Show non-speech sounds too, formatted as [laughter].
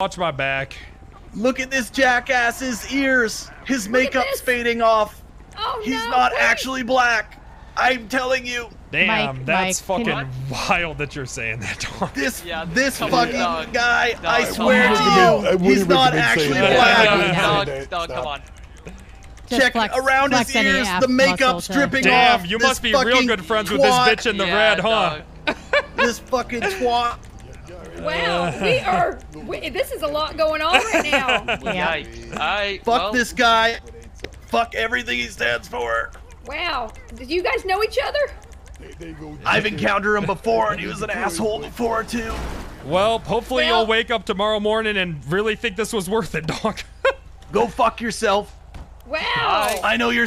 Watch my back. Look at this jackass's ears. His makeup's fading off. Oh He's no, not wait. actually black. I'm telling you, Damn, Mike, that's Mike, can- fucking wild that you're saying that, dog. this Yeah, this come fucking dog. guy. Dog, I swear on. to you, he's not actually black. Yeah, Dog, yeah, dog, dog, come on. Just Check flex- around flex his ears. The makeup's muscle to- dripping Damn, off. you must be real good friends with this bitch in the Yeah, red, huh? This fucking twat. Wow, uh, we are. We, this is a lot going on right now. [laughs] Yeah. Yikes. Alright, Fuck well, this guy. Fuck everything he stands for. Wow, did you guys know each other? I've encountered him before, and he was an asshole before too. Well, hopefully Well- you'll wake up tomorrow morning and really think this was worth it, dog. [laughs] Go fuck yourself. Wow. I know you're.